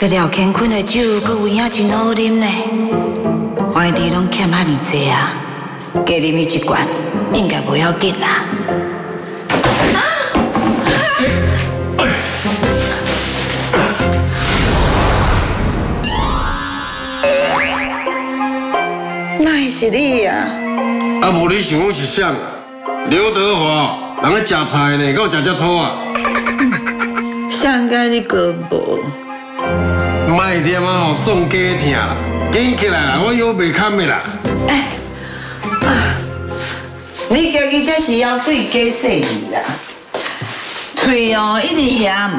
这条乾坤的酒，搁有影真好啉呢。外地拢欠遐尼济啊，加啉伊一罐，应该不要紧啦。那会是你啊？啊，无你想我是谁？刘德华，人咧食菜呢，搁有食只醋啊？想甲你哥无？卖点啊吼，送假听啦，紧起来啦，我腰袂堪的啦。哎，你家己才是要对假细字啦，嘴哦一直响，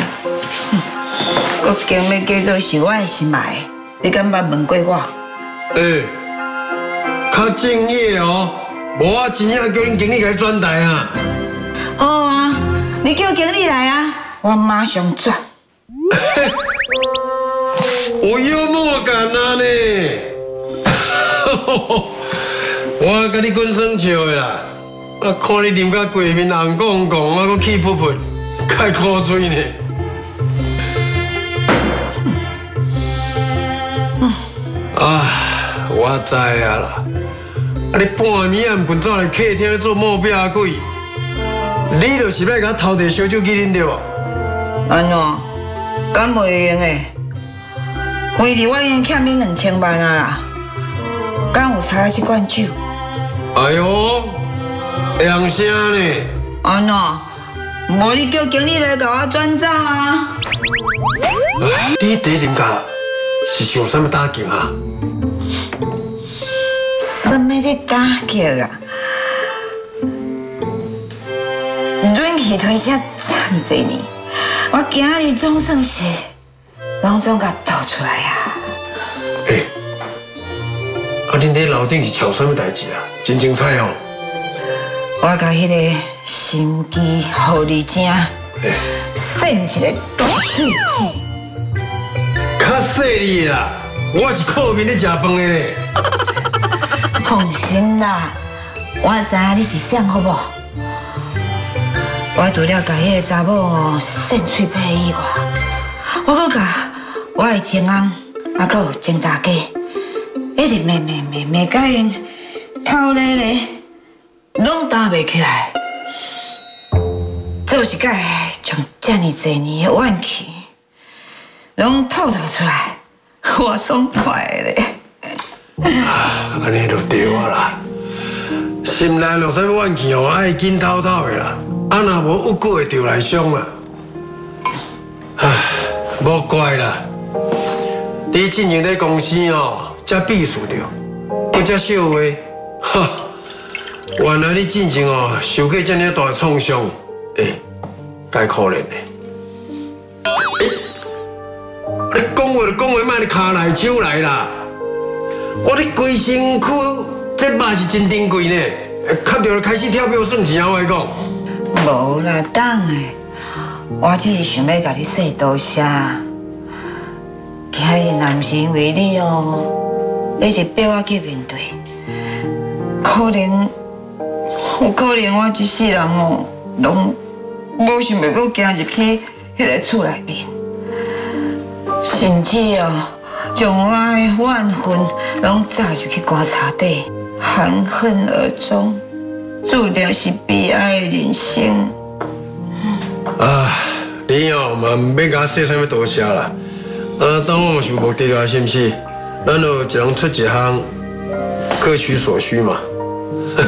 我今日叫做是我的心爱，你敢捌问过我？诶，较敬业哦，无我真正叫恁经理来转台啊。好啊，你叫经理来啊，我马上转。有幽默感啊呢！我跟你滚生笑的啦，啊，看你啉甲鬼面红光光，啊，搁气噗噗，开口水呢。啊，我知啊啦，啊，你半夜暗瞓走来客厅咧做毛饼鬼，你就是要甲偷摕烧酒去啉对无？安怎？敢袂用诶？为日我已经欠你两千万啊啦，敢有差这罐酒？哎呦，两声呢？安怎？无你叫经理来给我转账啊？哎，你第一啉甲是想什么打击啊？什么的打击啊？忍气吞声这么多年，我今日总算是拢总甲吐出来啊！诶，啊，恁在楼顶是吵什么代志啊？真精彩哦！我甲迄个心机狐狸精诶，扇一个大嘴皮。较细腻的啦，我是靠面咧食饭的咧。放心啦，我知影你是谁好不？我除了甲迄个查某哦扇嘴皮以外，我搁甲我的前翁，还搁有前大哥，一直骂骂骂骂，甲因头咧咧，拢打袂起来。就是甲将遮尔侪年的怨气，拢吐吐出来，我爽快的咧。啊，安尼就对啊啦。心内若啥怨气哦，爱紧透透的啦。啊，若无有过会着来伤啦。唉，无怪啦。你进前在公司哦，才避暑着，不才笑话，哈。原来你进前哦，受过这么大的创伤，诶，该可怜的。诶，你讲话就讲话，卖你卡来手来啦。我的规身躯，这嘛是真珍贵呢。磕着开始跳表算钱啊！我讲，无啦，当诶，我只是想要甲你说多谢。今日若毋是因为你哦，一直逼我去面对，可能有可能我一世人哦，拢无想要搁行入去迄个厝内面，甚至哦，将我的怨恨拢炸入去棺材底，含恨而终，注定是悲哀的人生。啊，你哦嘛唔免甲说啥物多谢啦。啊，当我是有目的啊，是毋是？咱就一人出一项，各取所需嘛。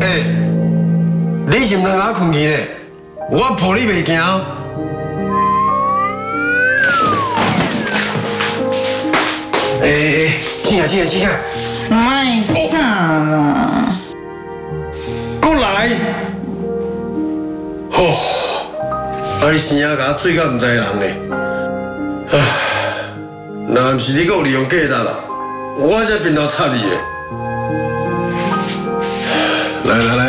哎，你是毋通甲我困去呢？我抱你袂行。哎哎哎，请啊请啊请啊！卖惨啦！啊你生啊，甲我醉到毋知人咧。唉，若毋是你有利用价值啦，我才变头插你的。来来来，